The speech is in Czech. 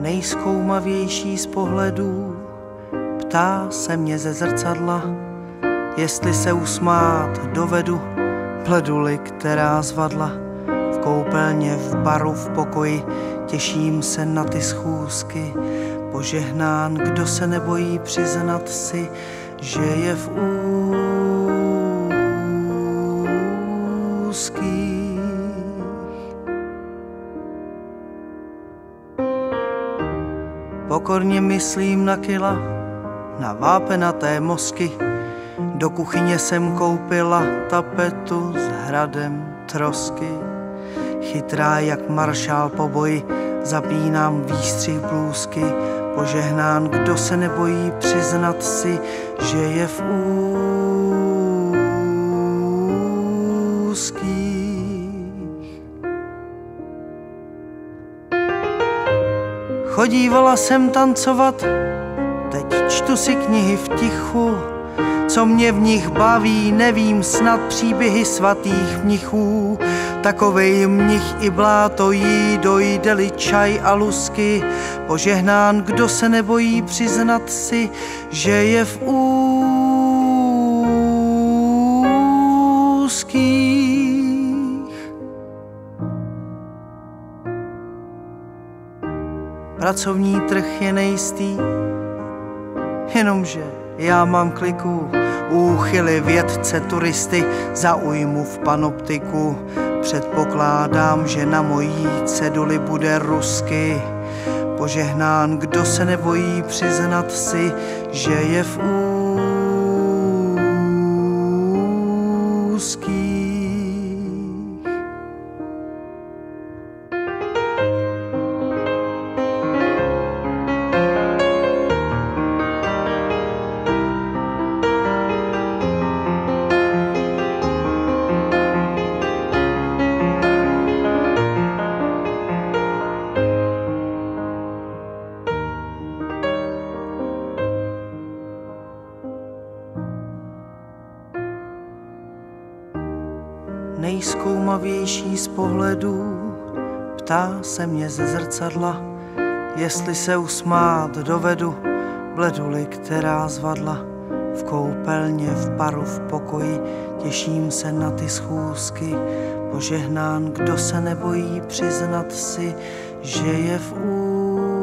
nejskoumavější z pohledů. Ptá se mě ze zrcadla, jestli se usmát dovedu, pleduli, která zvadla. V koupelně, v baru, v pokoji, těším se na ty schůzky. Požehnán, kdo se nebojí přiznat si, že je v úzkých. Pokorně myslím na kila, na vápenaté mozky. Do kuchyně jsem koupila tapetu s hradem trosky. Chytrá jak maršál po boji, zapínám výstřih blůzky. Požehnán, kdo se nebojí přiznat si, že je v úzkých. Chodívala jsem tancovat, teď čtu si knihy v tichu, co mě v nich baví, nevím snad příběhy svatých mnichů. Takovej mnich i bláto jí dojde čaj a lusky, požehnán, kdo se nebojí přiznat si, že je v úzkých. Pracovní trh je nejistý, jenomže já mám kliku, úchyly vědce, turisty, zaujmu v panoptiku. Předpokládám, že na mojí ceduli bude rusky. Požehnán, kdo se nebojí přiznat si, že je v úzkých. Nejskoumavější z pohledů. Ptá se mě ze zrcadla, jestli se usmát dovedu, bleduli, která zvadla. V koupelně, v paru, v pokoji, těším se na ty schůzky. Požehnán, kdo se nebojí přiznat si, že je v úzkých.